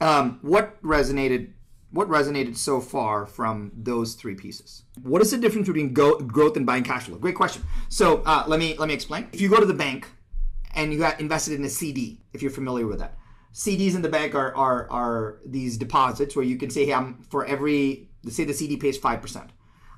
Um, what resonated? What resonated so far from those three pieces? What is the difference between go- growth and buying cash flow? Great question. So uh, let me let me explain. If you go to the bank and you got invested in a CD, if you're familiar with that, CDs in the bank are are, are these deposits where you can say, hey, I'm for every let's say the CD pays five percent.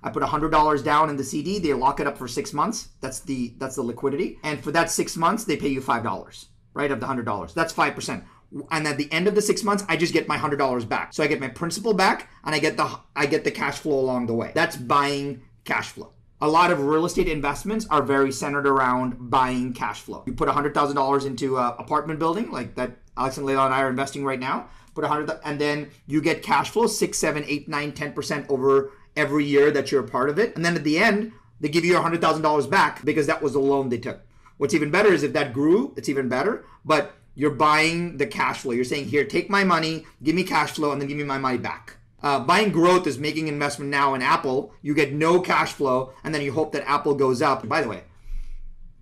I put hundred dollars down in the CD. They lock it up for six months. That's the that's the liquidity. And for that six months, they pay you five dollars, right? Of the hundred dollars, that's five percent. And at the end of the six months, I just get my hundred dollars back. So I get my principal back, and I get the I get the cash flow along the way. That's buying cash flow. A lot of real estate investments are very centered around buying cash flow. You put a hundred thousand dollars into an apartment building like that. Alex and Leila and I are investing right now. Put a hundred, and then you get cash flow six, seven, eight, nine, ten percent over every year that you're a part of it. And then at the end, they give you $100,000 back because that was the loan they took. What's even better is if that grew, it's even better. But you're buying the cash flow. You're saying, here, take my money, give me cash flow, and then give me my money back. Uh, buying growth is making investment now in Apple. You get no cash flow, and then you hope that Apple goes up. By the way,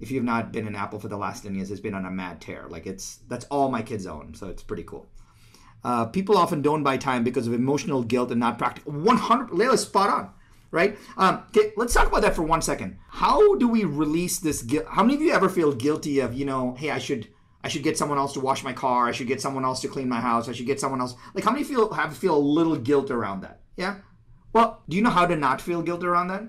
if you've not been in Apple for the last 10 years, it's been on a mad tear. Like it's that's all my kids own, so it's pretty cool. Uh, people often don't buy time because of emotional guilt and not practical. 100, Leila's spot on, right? Um, okay, let's talk about that for one second. How do we release this guilt? How many of you ever feel guilty of, you know, hey, I should, I should get someone else to wash my car. I should get someone else to clean my house. I should get someone else. Like, how many feel have feel a little guilt around that? Yeah. Well, do you know how to not feel guilt around that?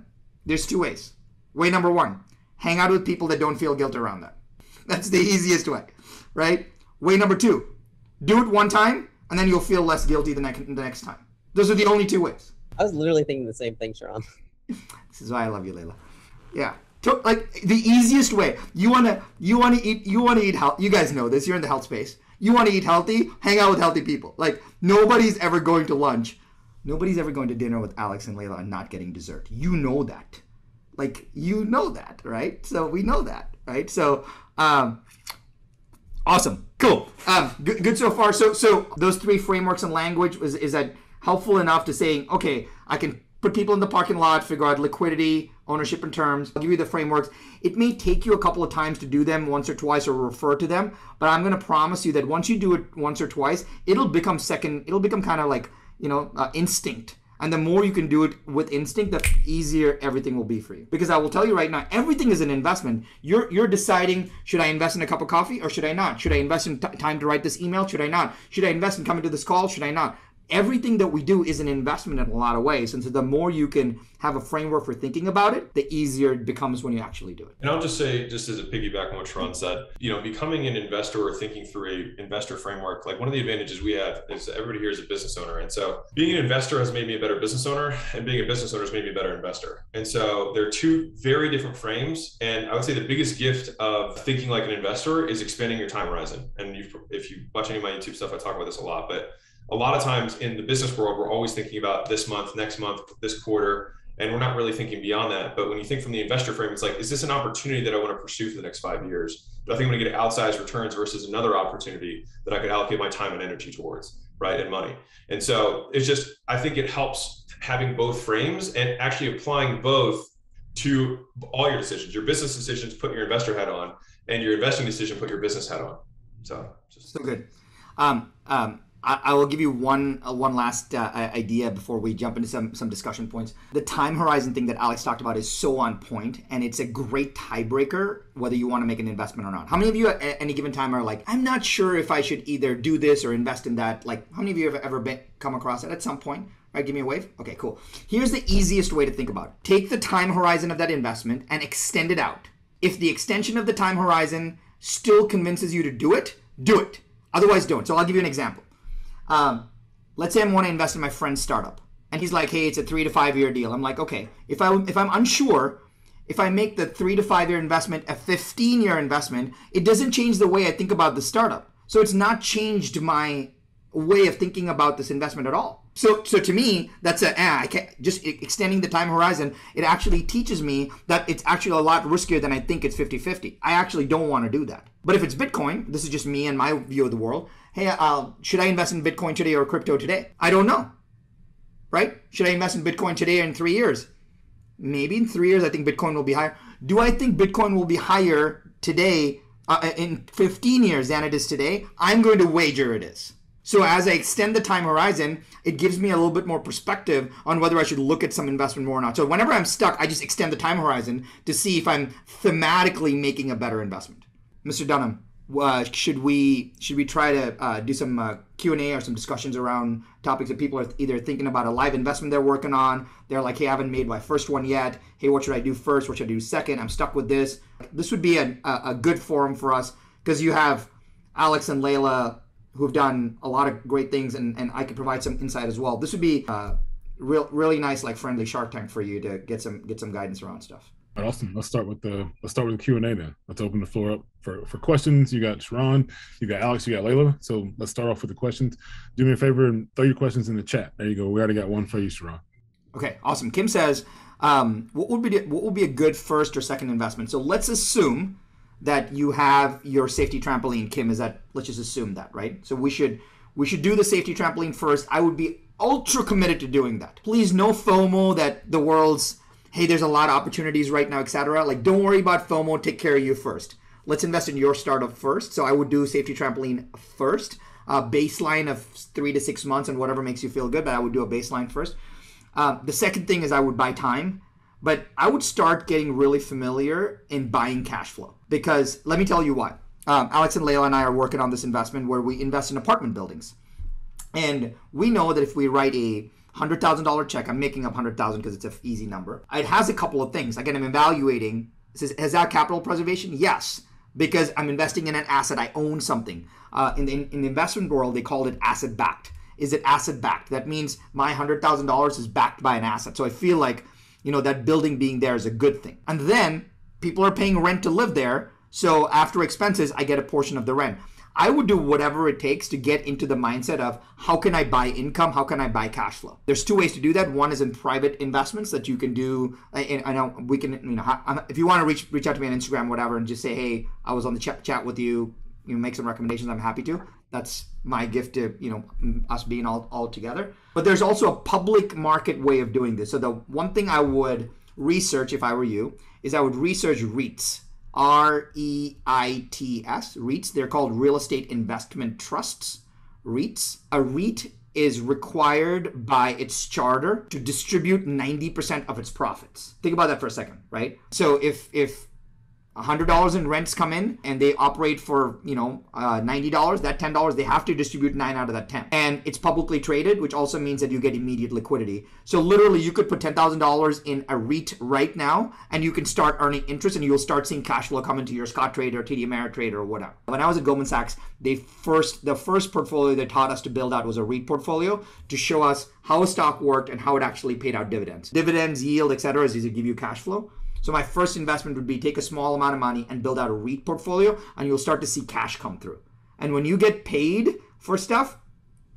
There's two ways. Way number one, hang out with people that don't feel guilt around that. That's the easiest way, right? Way number two, do it one time and then you'll feel less guilty the next the next time. Those are the only two ways. I was literally thinking the same thing, Sharran. this is why I love you, Leila. Yeah, like the easiest way. You wanna you wanna eat you wanna eat health. You guys know this. You're in the health space. You want to eat healthy? Hang out with healthy people. Like nobody's ever going to lunch. Nobody's ever going to dinner with Alex and Leila and not getting dessert. You know that. Like you know that, right? So we know that, right? So um, Awesome. Cool. Um, good, good so far. So, so those three frameworks and language is, is that helpful enough to saying, okay, I can put people in the parking lot, figure out liquidity, ownership and terms. I'll give you the frameworks. It may take you a couple of times to do them once or twice or refer to them, but I'm going to promise you that once you do it once or twice, it'll become second, it'll become kind of like, you know, uh, instinct and the more you can do it with instinct, the easier everything will be for you. Because I will tell you right now, everything is an investment. You're you're deciding should I invest in a cup of coffee or should I not? Should I invest in t- time to write this email? Should I not? Should I invest in coming to this call? Should I not? Everything that we do is an investment in a lot of ways. And so the more you can have a framework for thinking about it, the easier it becomes when you actually do it. And I'll just say, just as a piggyback on what Sharran said, you know, becoming an investor or thinking through a investor framework, like one of the advantages we have is everybody here is a business owner. And so being an investor has made me a better business owner and being a business owner has made me a better investor. And so they're two very different frames. And I would say the biggest gift of thinking like an investor is expanding your time horizon. And if you watch any of my YouTube stuff, I talk about this a lot, but a lot of times in the business world, we're always thinking about this month, next month, this quarter, and we're not really thinking beyond that. But when you think from the investor frame, it's like, is this an opportunity that I want to pursue for the next five years? Do I think I'm going to get outsized returns versus another opportunity that I could allocate my time and energy towards, right? And money. And so it's just, I think it helps having both frames and actually applying both to all your decisions. Your business decisions, put your investor hat on, and your investing decision, put your business hat on. So, just so good. Um, um, I, I will give you one uh, one last uh, idea before we jump into some some discussion points. The time horizon thing that Alex talked about is so on point, and it's a great tiebreaker whether you want to make an investment or not. How many of you at any given time are like, I'm not sure if I should either do this or invest in that? Like, how many of you have ever been, come across it at some point? Right, give me a wave. Okay, cool. Here's the easiest way to think about it. Take the time horizon of that investment and extend it out. If the extension of the time horizon still convinces you to do it, do it. Otherwise, don't. So I'll give you an example. Um, let's say I want to invest in my friend's startup, and he's like, "Hey, it's a three to five year deal." I'm like, "Okay." If I if I'm unsure, if I make the three to five year investment a 15 year investment, it doesn't change the way I think about the startup. So it's not changed my way of thinking about this investment at all. So, so to me, that's a ah, I can't, just extending the time horizon. It actually teaches me that it's actually a lot riskier than I think it's 50-50. I actually don't want to do that. But if it's Bitcoin, this is just me and my view of the world hey, uh, should I invest in Bitcoin today or crypto today? I don't know. Right? Should I invest in Bitcoin today or in three years? Maybe in three years, I think Bitcoin will be higher. Do I think Bitcoin will be higher today uh, in 15 years than it is today? I'm going to wager it is. So as I extend the time horizon, it gives me a little bit more perspective on whether I should look at some investment more or not. So whenever I'm stuck, I just extend the time horizon to see if I'm thematically making a better investment. Mr. Dunham, uh, should we should we try to uh, do some uh, q&a or some discussions around topics that people are either thinking about a live investment they're working on. They're like hey i haven't made my first one yet. Hey what should i do first? What should i do second? I'm stuck with this. This would be a, a, a good forum for us because you have alex and leila who've done a lot of great things and, and i could provide some insight as well. This would be uh, real really nice like friendly shark tank for you to get some get some guidance around stuff Awesome. Let's start with the let's start with the Q and A then. Let's open the floor up for for questions. You got Sharran, you got Alex, you got Leila. So let's start off with the questions. Do me a favor and throw your questions in the chat. There you go. We already got one for you, Sharran. Okay, awesome. Kim says, um, what would be what would be a good first or second investment? So let's assume that you have your safety trampoline. Kim, is that let's just assume that, right? So we should we should do the safety trampoline first. I would be ultra committed to doing that. Please, no FOMO that the world's hey, there's a lot of opportunities right now, etc. Like, don't worry about FOMO. Take care of you first. Let's invest in your startup first. So I would do safety trampoline first. A baseline of three to six months and whatever makes you feel good, but I would do a baseline first. Uh, the second thing is I would buy time, but I would start getting really familiar in buying cash flow because let me tell you what. Um, Alex and Leila and I are working on this investment where we invest in apartment buildings. And we know that if we write a hundred thousand dollar check. I'm making up hundred thousand because it's an easy number. It has a couple of things. Again, I'm evaluating. Says, has that capital preservation? Yes, because I'm investing in an asset. I own something. Uh, in, the, in the investment world, they called it asset backed. Is it asset backed? That means my hundred thousand dollars is backed by an asset. So I feel like you know that building being there is a good thing. And then people are paying rent to live there. So after expenses, I get a portion of the rent. I would do whatever it takes to get into the mindset of how can I buy income? How can I buy cash flow? There's two ways to do that. One is in private investments that you can do. Uh, and I know we can, you know, if you want to reach reach out to me on Instagram, whatever, and just say, hey, I was on the chat chat with you. You know, make some recommendations. I'm happy to. That's my gift to you know us being all all together. But there's also a public market way of doing this. So the one thing I would research if I were you is I would research REITs R E I T S, REITs. They're called real estate investment trusts, REITs. A REIT is required by its charter to distribute 90% of its profits. Think about that for a second, right? So if if $100 in rents come in and they operate for, you know, uh, $90, that $10, they have to distribute 9 out of that 10. And it's publicly traded, which also means that you get immediate liquidity. So literally you could put $10,000 in a REIT right now and you can start earning interest and you'll start seeing cash flow come into your Scottrade or TD Ameritrade or whatever. When I was at Goldman Sachs, they first the first portfolio they taught us to build out was a REIT portfolio to show us how a stock worked and how it actually paid out dividends. Dividends, yield, etc. is to give you cash flow. So my first investment would be take a small amount of money and build out a REIT portfolio, and you'll start to see cash come through. And when you get paid for stuff,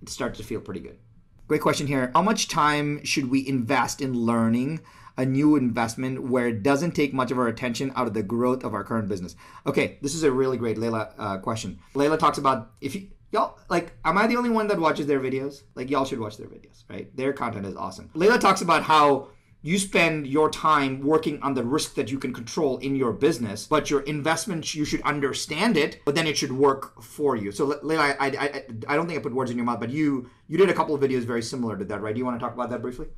it starts to feel pretty good. Great question here. How much time should we invest in learning a new investment where it doesn't take much of our attention out of the growth of our current business? Okay, this is a really great Leila uh, question. Leila talks about if you y'all like am i the only one that watches their videos like y'all should watch their videos right their content is awesome leila talks about how you spend your time working on the risk that you can control in your business, but your investment, you should understand it, but then it should work for you. So, Leila, I, I, I don't think I put words in your mouth, but you you did a couple of videos very similar to that, right? Do you want to talk about that briefly?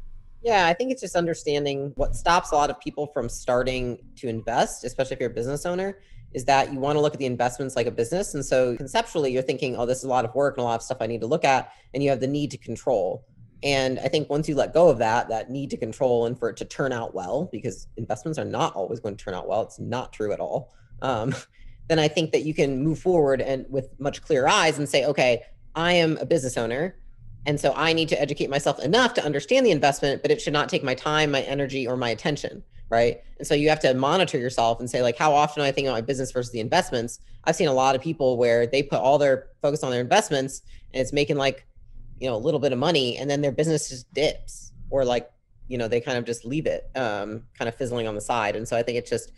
Yeah, I think it's just understanding what stops a lot of people from starting to invest, especially if you're a business owner, is that you want to look at the investments like a business. And so conceptually, you're thinking, oh, this is a lot of work and a lot of stuff I need to look at. And you have the need to control. And I think once you let go of that, that need to control and for it to turn out well, because investments are not always going to turn out well. It's not true at all. Um, then I think that you can move forward and with much clearer eyes and say, okay, I am a business owner. And so I need to educate myself enough to understand the investment, but it should not take my time, my energy, or my attention. Right. And so you have to monitor yourself and say, like, how often do I think about my business versus the investments? I've seen a lot of people where they put all their focus on their investments and it's making like you know a little bit of money and then their business just dips or like you know they kind of just leave it um, kind of fizzling on the side and so i think it's just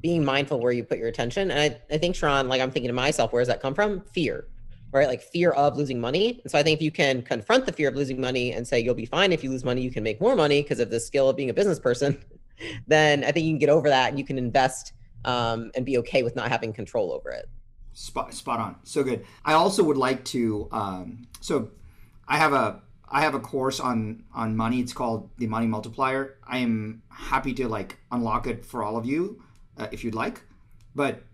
being mindful where you put your attention and i, I think sharran like i'm thinking to myself where does that come from fear right like fear of losing money and so i think if you can confront the fear of losing money and say you'll be fine if you lose money you can make more money because of the skill of being a business person then i think you can get over that and you can invest um, and be okay with not having control over it Spot, spot on. So good. I also would like to. Um, so, I have a I have a course on on money. It's called the Money Multiplier. I am happy to like unlock it for all of you uh, if you'd like, but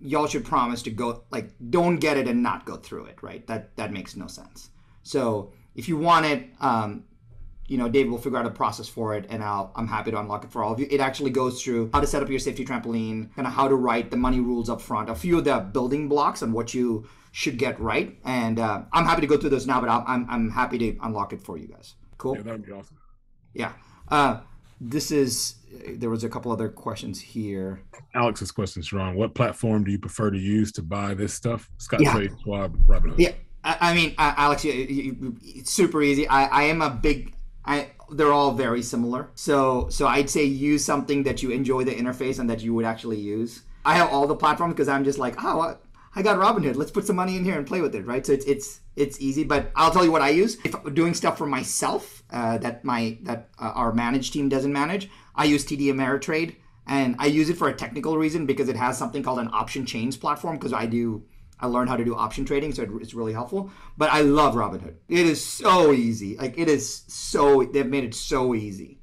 y'all should promise to go like don't get it and not go through it. Right? That that makes no sense. So if you want it, um, you know, David will figure out a process for it, and I'll, I'm happy to unlock it for all of you. It actually goes through how to set up your safety trampoline, kind of how to write the money rules up front, a few of the building blocks and what you should get right. And uh, I'm happy to go through those now, but i am I'm, I'm happy to unlock it for you guys. Cool. Yeah, that'd be awesome. Yeah. Uh, this is. There was a couple other questions here. Alex's question, Sharran. What platform do you prefer to use to buy this stuff? Scott Yeah. Trade, Schwab, Robinhood. Yeah, I, I mean, uh, Alex, you, you, you- it's super easy. I, I am a big. I they're all very similar. So so I'd say use something that you enjoy the interface and that you would actually use. I have all the platforms because I'm just like, oh, I, I got Robinhood. Let's put some money in here and play with it, right? So it's it's it's easy. But I'll tell you what I use. If I'm doing stuff for myself uh, that my that uh, our managed team doesn't manage, I use TD Ameritrade. And I use it for a technical reason because it has something called an option chains platform because I do I learned how to do option trading, so it's really helpful. But I love Robinhood. It is so easy. Like it is so they've made it so easy.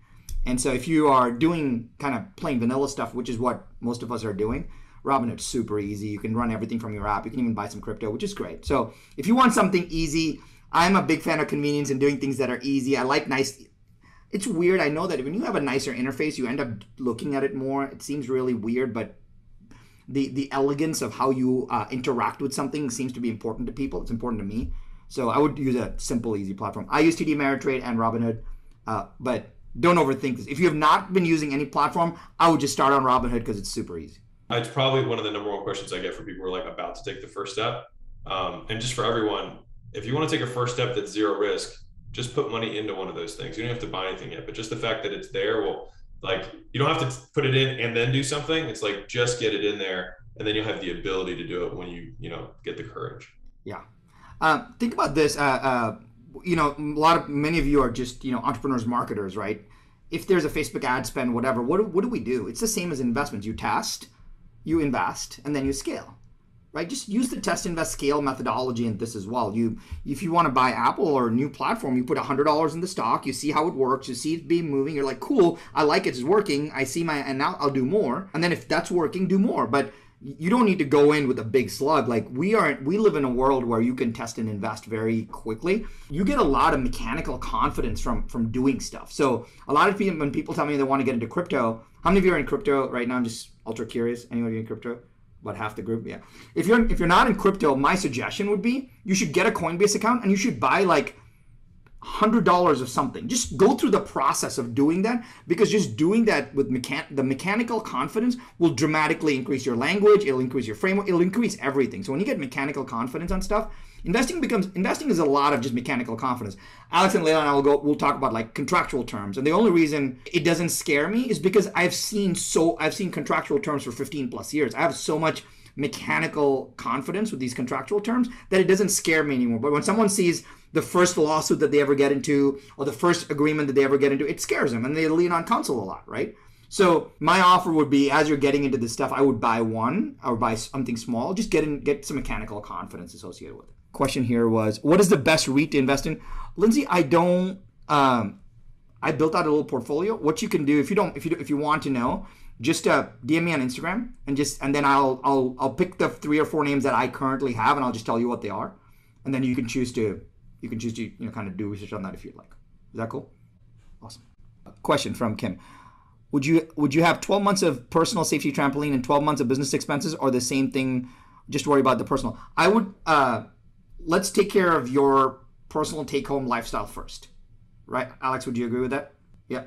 And so if you are doing kind of plain vanilla stuff, which is what most of us are doing, Robinhood's super easy. You can run everything from your app. You can even buy some crypto, which is great. So if you want something easy, I'm a big fan of convenience and doing things that are easy. I like nice. It's weird. I know that when you have a nicer interface, you end up looking at it more. It seems really weird, but the the elegance of how you uh, interact with something seems to be important to people. It's important to me. So I would use a simple, easy platform. I use TD Ameritrade and Robinhood, uh, but don't overthink this. If you have not been using any platform, I would just start on Robinhood because it's super easy. It's probably one of the number one questions I get from people who are like about to take the first step. Um, and just for everyone, if you want to take a first step that's zero risk, just put money into one of those things. You don't have to buy anything yet, but just the fact that it's there will like you don't have to put it in and then do something. It's like just get it in there and then you'll have the ability to do it when you, you know, get the courage. Yeah, uh, think about this. Uh, uh, you know, a lot of many of you are just you know entrepreneurs, marketers, right? If there's a Facebook ad spend, whatever, what what do we do? It's the same as investments. You test, you invest, and then you scale, right? Just use the test, invest, scale methodology in this as well. You, if you want to buy Apple or a new platform, you put hundred dollars in the stock, you see how it works, you see it being moving, you're like, cool, I like it, it's working. I see my, and now I'll do more. And then if that's working, do more. But you don't need to go in with a big slug like we are we live in a world where you can test and invest very quickly you get a lot of mechanical confidence from from doing stuff so a lot of people when people tell me they want to get into crypto how many of you are in crypto right now i'm just ultra curious anyone in crypto about half the group yeah if you're if you're not in crypto my suggestion would be you should get a coinbase account and you should buy like hundred dollars of something. Just go through the process of doing that because just doing that with mechan- the mechanical confidence will dramatically increase your language. It'll increase your framework. It'll increase everything. So when you get mechanical confidence on stuff, investing becomes investing is a lot of just mechanical confidence. Alex and Leila and I will go. We'll talk about like contractual terms, and the only reason it doesn't scare me is because I've seen so I've seen contractual terms for 15 plus years. I have so much mechanical confidence with these contractual terms that it doesn't scare me anymore. But when someone sees the first lawsuit that they ever get into or the first agreement that they ever get into, it scares them and they lean on counsel a lot, right? So my offer would be as you're getting into this stuff, I would buy one or buy something small. Just get in, get some mechanical confidence associated with it. Question here was, what is the best REIT to invest in? Lindsay, I don't. Um, I built out a little portfolio. What you can do if you don't, if you if you want to know, just uh, DM me on Instagram and just and then I'll I'll I'll pick the three or four names that I currently have and I'll just tell you what they are, and then you can choose to you can choose to you know kind of do research on that if you'd like. Is that cool? Awesome. Question from Kim. Would you would you have 12 months of personal safety trampoline and 12 months of business expenses or the same thing? Just worry about the personal. I would uh, let's take care of your personal take home lifestyle first, right? Alex, would you agree with that? Yeah.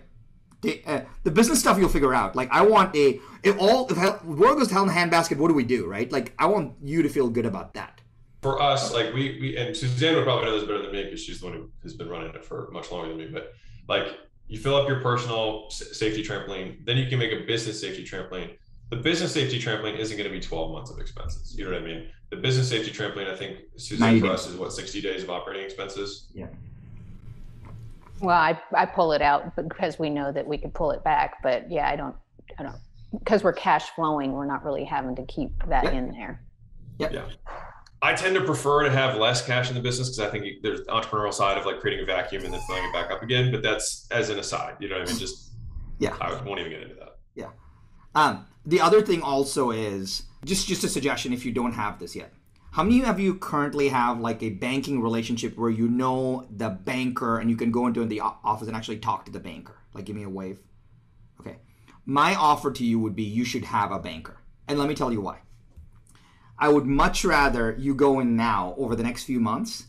The, uh, the business stuff you'll figure out. Like I want a if all if hell, world goes to hell in handbasket, what do we do, right? Like I want you to feel good about that. For us, like we, we and Suzanne would probably know this better than me because she's the one who has been running it for much longer than me. But like you fill up your personal safety trampoline, then you can make a business safety trampoline. The business safety trampoline isn't going to be 12 months of expenses. You know what I mean? The business safety trampoline, I think, Suzanne, 90 for us is what 60 days of operating expenses. Yeah. Well, I, I pull it out because we know that we could pull it back, but yeah, I don't, I don't, because we're cash flowing, we're not really having to keep that Yeah. in there. Yep. Yeah. I tend to prefer to have less cash in the business because I think there's the entrepreneurial side of like creating a vacuum and then filling it back up again. But that's as an aside, you know what I mean? Just Yeah. I won't even get into that. Um, the other thing also is just just a suggestion if you don't have this yet. How many of you currently have like a banking relationship where you know the banker and you can go into the office and actually talk to the banker? Like, give me a wave. Okay. My offer to you would be you should have a banker. And let me tell you why. I would much rather you go in now over the next few months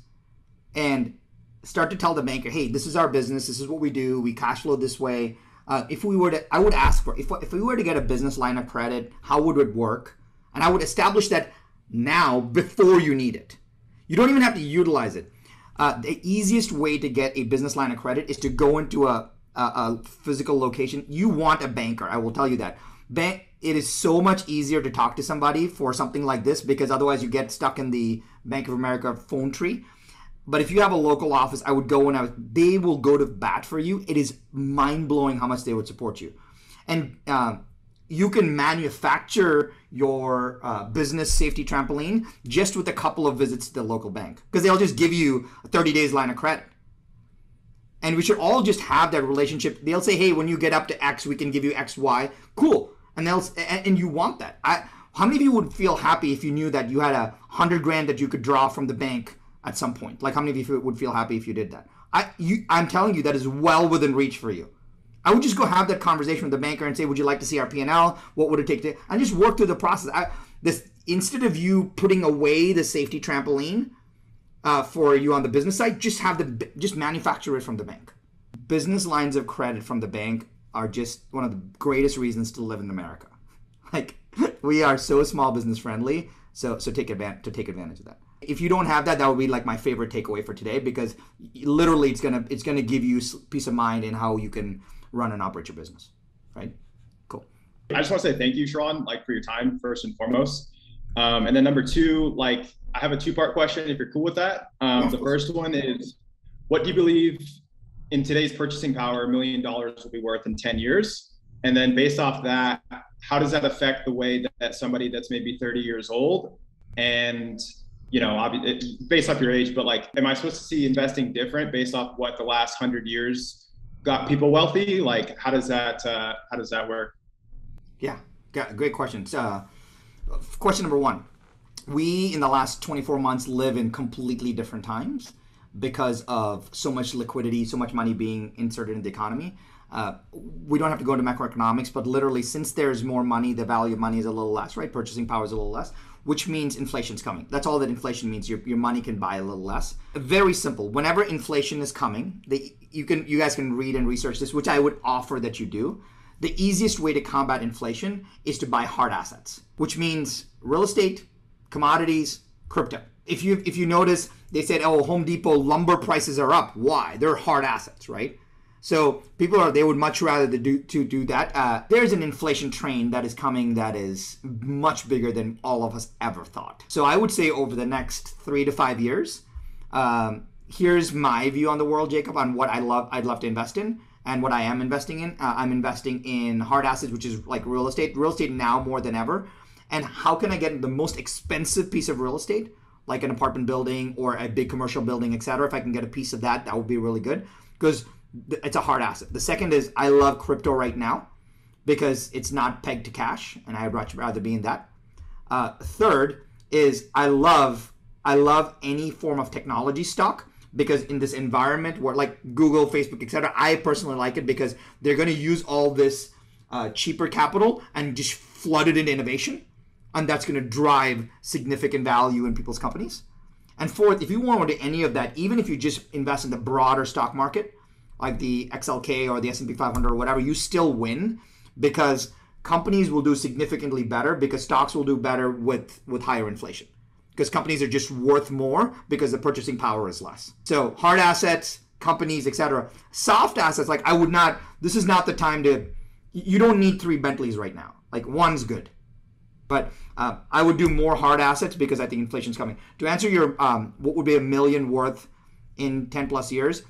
and start to tell the banker, hey, this is our business. This is what we do. We cash flow this way. Uh, if we were to, I would ask for, if, if we were to get a business line of credit, how would it work? And I would establish that now before you need it. You don't even have to utilize it. Uh, the easiest way to get a business line of credit is to go into a, a, a physical location. You want a banker. I will tell you that. Bank. It is so much easier to talk to somebody for something like this because otherwise you get stuck in the Bank of America phone tree. But if you have a local office, I would go and I would, they will go to bat for you. It is mind blowing how much they would support you, and uh, you can manufacture your uh, business safety trampoline just with a couple of visits to the local bank because they'll just give you a 30 days line of credit. And we should all just have that relationship. They'll say, "Hey, when you get up to X, we can give you X, Y." Cool, and they'll and you want that. I, how many of you would feel happy if you knew that you had a hundred grand that you could draw from the bank at some point? Like, how many of you would feel happy if you did that? I, you, I'm telling you, that is well within reach for you. I would just go have that conversation with the banker and say, "Would you like to see our P&L? What would it take to?" And just work through the process. I, this instead of you putting away the safety trampoline uh, for you on the business side, just have the just manufacture it from the bank. Business lines of credit from the bank are just one of the greatest reasons to live in America. Like we are so small business friendly, so so take advantage to take advantage of that. If you don't have that, that would be like my favorite takeaway for today because literally it's gonna it's gonna give you peace of mind in how you can run and operate your business. Right? Cool. I just want to say thank you, Sharran, like for your time first and foremost. Um, and then number two, like I have a two-part question. If you're cool with that, um, the first one is, what do you believe in today's purchasing power, a million dollars will be worth in 10 years? And then based off that, how does that affect the way that, that somebody that's maybe 30 years old and you know, obviously based off your age, but like, am I supposed to see investing different based off what the last hundred years got people wealthy? Like, how does that uh, how does that work? Yeah, great question. Uh, question number one: We in the last 24 months live in completely different times because of so much liquidity, so much money being inserted in the economy. Uh, we don't have to go into macroeconomics, but literally, since there's more money, the value of money is a little less, right? Purchasing power is a little less, which means inflation's coming. That's all that inflation means. Your, your money can buy a little less. Very simple. Whenever inflation is coming, the, you can you guys can read and research this, which I would offer that you do. The easiest way to combat inflation is to buy hard assets, which means real estate, commodities, crypto. If you if you notice, they said, "Oh, Home Depot lumber prices are up." Why? They're hard assets, right? So people are they would much rather to do to do that. Uh, there's an inflation train that is coming that is much bigger than all of us ever thought. So I would say over the next three to five years, um, here's my view on the world, Jacob, on what I love I'd love to invest in and what I am investing in. Uh, I'm investing in hard assets, which is like real estate. Real estate now more than ever. And how can I get the most expensive piece of real estate, like an apartment building or a big commercial building, etc. If I can get a piece of that, that would be really good because it's a hard asset. The second is I love crypto right now because it's not pegged to cash, and I'd much rather be in that. Uh, third is I love I love any form of technology stock because in this environment where like Google, Facebook, etc., I personally like it because they're going to use all this uh, cheaper capital and just flood it into innovation, and that's going to drive significant value in people's companies. And fourth, if you want to any of that, even if you just invest in the broader stock market, like the XLK or the S&P 500 or whatever, you still win because companies will do significantly better because stocks will do better with with higher inflation because companies are just worth more because the purchasing power is less. So hard assets, companies, etc. Soft assets, like I would not. This is not the time to. You don't need three Bentleys right now. Like one's good, but uh, I would do more hard assets because I think inflation's coming. To answer your um, what would be a million worth in ten plus years,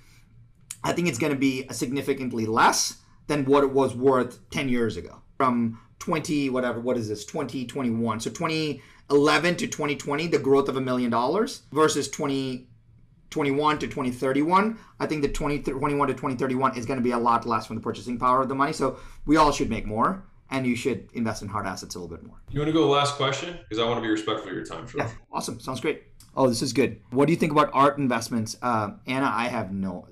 I think it's going to be significantly less than what it was worth 10 years ago from 20 whatever what is this 2021 so 2011 2011 to 2020, the growth of a million dollars versus 2021 to 2031. I think the 2021 to 2031 is going to be a lot less from the purchasing power of the money. So we all should make more and you should invest in hard assets a little bit more. You want to go last question? Because I want to be respectful of your time. Sure. Yeah, awesome. Sounds great. Oh, this is good. What do you think about art investments? Uh, Anna, I have no.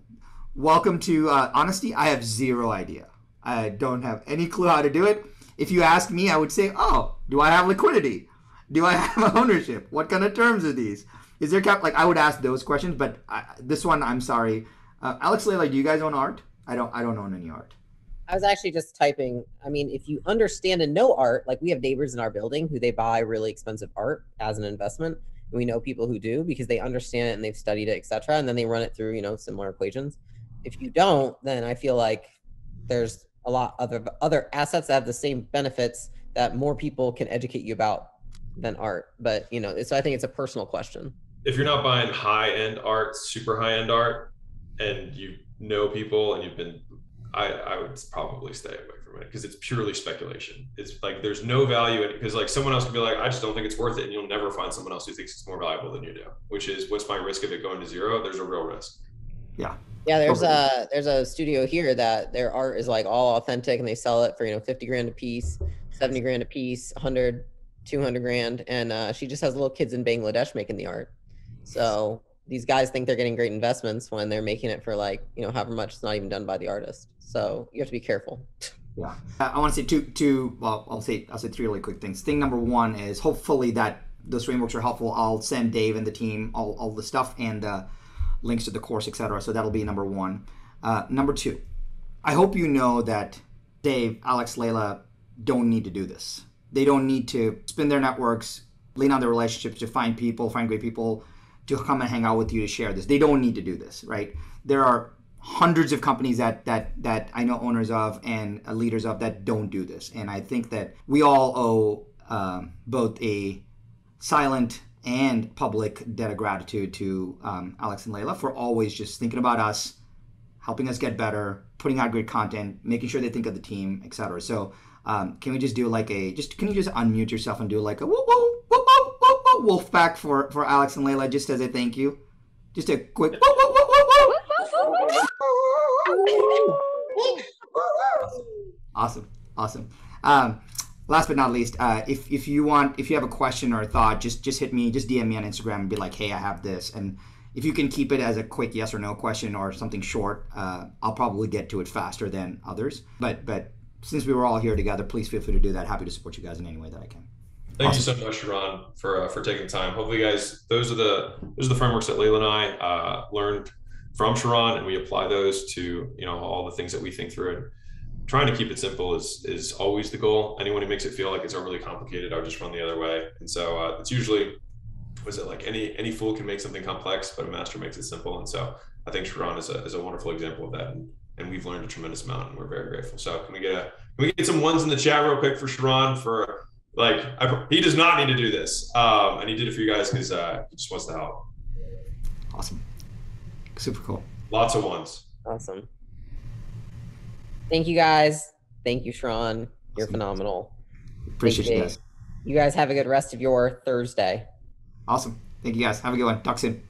Welcome to uh, honesty. I have zero idea. I don't have any clue how to do it. If you ask me, I would say, oh, do I have liquidity? Do I have ownership? What kind of terms are these? Is there cap? Like I would ask those questions, but I, this one, I'm sorry. Uh, Alex Leila, do you guys own art? I don't. I don't own any art. I was actually just typing. I mean, if you understand and know art, like we have neighbors in our building who they buy really expensive art as an investment. And we know people who do because they understand it and they've studied it, etc. And then they run it through, you know, similar equations. If you don't, then I feel like there's a lot other other assets that have the same benefits that more people can educate you about than art. But you know, so I think it's a personal question. If you're not buying high end art, super high end art, and you know people and you've been I, I would probably stay away from it because it's purely speculation. It's like there's no value in it because like someone else could be like, I just don't think it's worth it, and you'll never find someone else who thinks it's more valuable than you do. Which is what's my risk of it going to zero? There's a real risk. Yeah. Yeah, there's a there's a studio here that their art is like all authentic and they sell it for you know 50 grand a piece, 70 grand a piece, 100, 200 grand, and uh, she just has little kids in Bangladesh making the art. So these guys think they're getting great investments when they're making it for like you know however much it's not even done by the artist. So you have to be careful. Yeah. I want to say two two well i'll say i'll say three really quick things. Thing number one is hopefully that those frameworks are helpful. I'll send dave and the team all, all the stuff and uh, links to the course etc so that'll be number one uh, number two i hope you know that dave alex leila don't need to do this they don't need to spin their networks lean on their relationships to find people find great people to come and hang out with you to share this. They don't need to do this, right? There are hundreds of companies that that that I know owners of and leaders of that don't do this, and I think that we all owe um, both a silent and public debt of gratitude to um, Alex and Leila for always just thinking about us, helping us get better, putting out great content, making sure they think of the team, etc. So, um, can we just do like a just can you just unmute yourself and do like a whoa whoa whoa whoa wolf pack for for Alex and Leila just as a thank you. Just a quick. Awesome, awesome. Um, last but not least, uh, if if you want, if you have a question or a thought, just just hit me, just DM me on Instagram and be like, hey, I have this, and if you can keep it as a quick yes or no question or something short, uh, I'll probably get to it faster than others. But but since we were all here together, please feel free to do that. Happy to support you guys in any way that I can. Thank awesome. you so much, Sharran, for uh, for taking the time. Hopefully, guys, those are the those are the frameworks that Leila and I uh, learned from Sharran, and we apply those to you know all the things that we think through. And trying to keep it simple is is always the goal. Anyone who makes it feel like it's overly complicated, I'll just run the other way. And so uh, it's usually was it like any any fool can make something complex, but a master makes it simple. And so I think Sharran is a is a wonderful example of that. And, and we've learned a tremendous amount, and we're very grateful. So can we get a can we get some ones in the chat real quick for Sharran for like I, he does not need to do this, um, and he did it for you guys because uh, he just wants to help. Awesome, super cool. Lots of ones. Awesome. Thank you guys. Thank you, Sharran. You're awesome. phenomenal. Appreciate you, you guys. You guys have a good rest of your Thursday. Awesome. Thank you guys. Have a good one. Talk soon.